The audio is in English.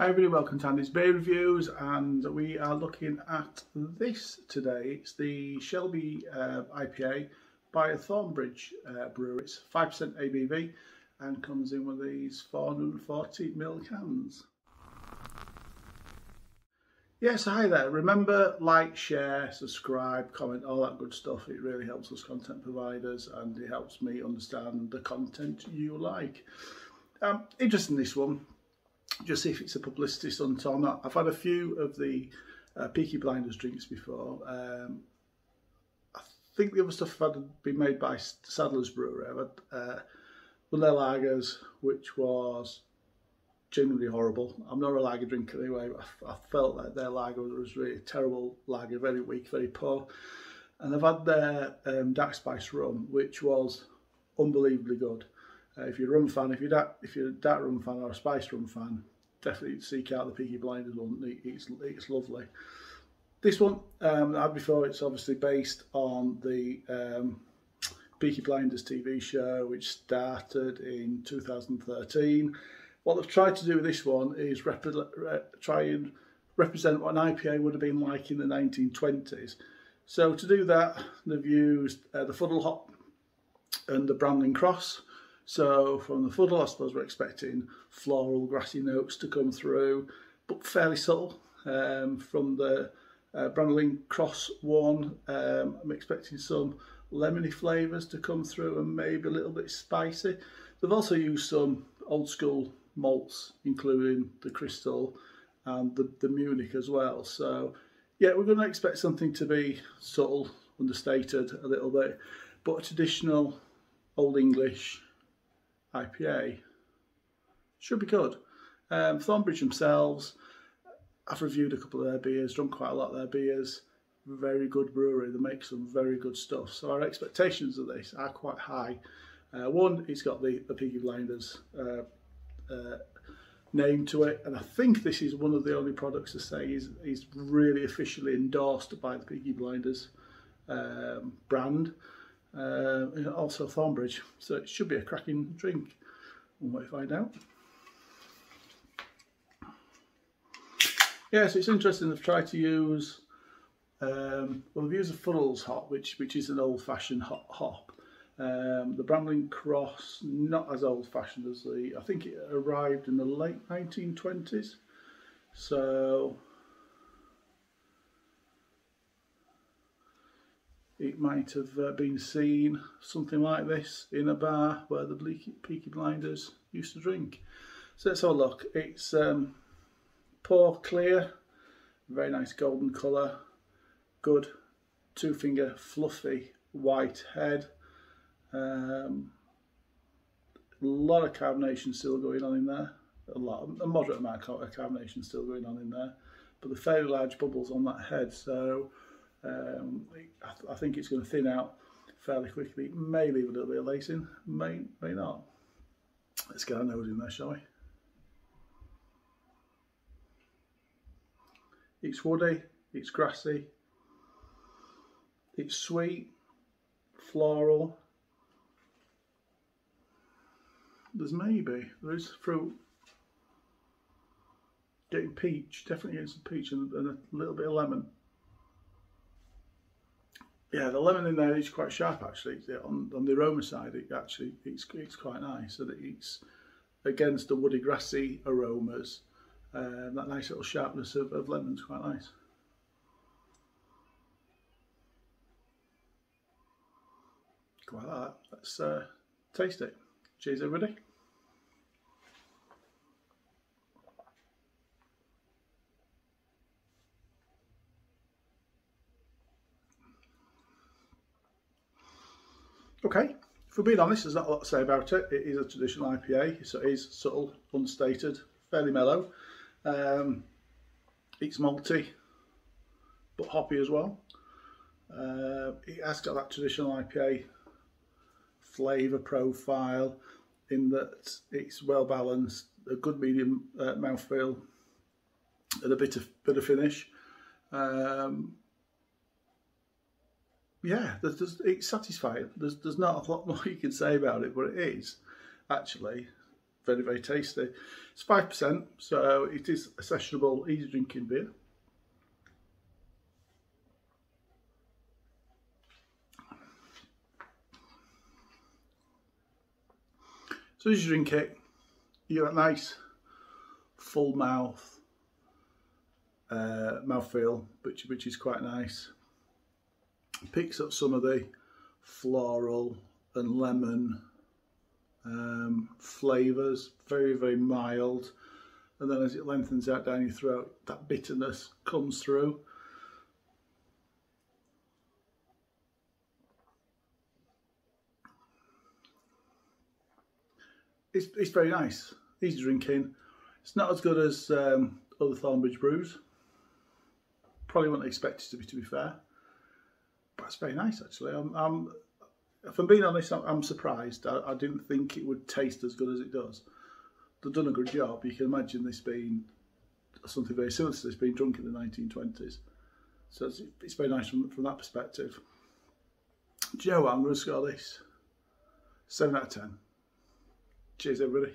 Hi everybody, welcome to Andy's Beer Reviews and we are looking at this today. It's the Shelby uh, IPA by Thornbridge uh, Brewery. It's 5% ABV and comes in one of these 440ml cans. Yes, hi there. Remember, like, share, subscribe, comment, all that good stuff. It really helps us content providers and it helps me understand the content you like. Um, interesting this one just see if it's a publicity stunt or not. I've had a few of the uh, Peaky Blinders drinks before. Um, I think the other stuff had been made by Sadler's Brewery. I've had uh, one of their lagers, which was genuinely horrible. I'm not a lager drinker anyway. I, I felt like their lager was really terrible lager, very weak, very poor. And I've had their um, Dark Spice rum, which was unbelievably good. Uh, if you're a rum fan, if you're if you're a dark rum fan or a spice rum fan, definitely seek out the Peaky Blinders one. It's it's lovely. This one um, I had before. It's obviously based on the um, Peaky Blinders TV show, which started in 2013. What they've tried to do with this one is rep try and represent what an IPA would have been like in the 1920s. So to do that, they've used uh, the Fuggle hop and the Bramling Cross. So from the Fuggle, I suppose we're expecting floral, grassy notes to come through, but fairly subtle. Um, from the uh, Bramling Cross one, um, I'm expecting some lemony flavours to come through and maybe a little bit spicy. They've also used some old school malts, including the Crystal and the, the Munich as well. So yeah, we're going to expect something to be subtle, understated a little bit, but a traditional Old English IPA. Should be good. Um, Thornbridge themselves, I've reviewed a couple of their beers, drunk quite a lot of their beers. Very good brewery, they make some very good stuff. So our expectations of this are quite high. Uh, one, it's got the, the Peaky Blinders uh, uh, name to it, and I think this is one of the only products to say is, is really officially endorsed by the Peaky Blinders um, brand uh, also Thornbridge. So it should be a cracking drink. Wait to find out. Yeah, so it's interesting. They've tried to use um, well, they've used a Fuggles hop, which which is an old-fashioned hop. Um, the Bramling Cross, not as old-fashioned as the. I think it arrived in the late 1920s. So it might have uh, been seen something like this in a bar where the Bleaky, Peaky Blinders used to drink. So let's have a look. It's um, clear, very nice golden colour, good two finger fluffy white head. Um, a lot of carbonation still going on in there, a lot, a moderate amount of carbonation still going on in there, but the fairly large bubbles on that head. So um, I, th I, think it's going to thin out fairly quickly. May leave a little bit of lacing, may, may not. Let's get our nose in there, shall we? It's woody, it's grassy, it's sweet, floral. There's maybe, there is fruit. Getting peach, definitely getting some peach and, and a little bit of lemon yeah, the lemon in there is quite sharp actually. On, on the aroma side, it actually it's it's quite nice. So that it's against the woody grassy aromas, uh, that nice little sharpness of, of lemon's quite nice. Quite like that. Let's uh, taste it. Cheers, everybody. Okay, for being honest, there's not a lot to say about it. It is a traditional IPA, so it is subtle, unstated, fairly mellow. Um, it's malty, but hoppy as well. Uh, it has got that traditional IPA flavour profile in that it's well balanced, a good medium uh, mouthfeel, and a bit of bit of finish. Um, yeah, there's, it's satisfying. There's, there's not a lot more you can say about it, but it is actually very, very tasty. It's 5%, so it is a sessionable, easy drinking beer. So as you drink it, you get a nice full mouth uh, mouthfeel, which, which is quite nice. Picks up some of the floral and lemon um, flavours, very, very mild. And then as it lengthens out down your throat, that bitterness comes through. It's, it's very nice, easy drinking. It's not as good as um, other Thornbridge brews. Probably wouldn't expect it to be, to be fair. It's very nice actually. I'm, I'm if I'm being honest, I'm, I'm surprised. I, I, didn't think it would taste as good as it does. They've done a good job. You can imagine this being something very similar to this being drunk in the 1920s. So it's, it's very nice from, from that perspective. Know? I'm going to score this 7 out of 10. Cheers, everybody.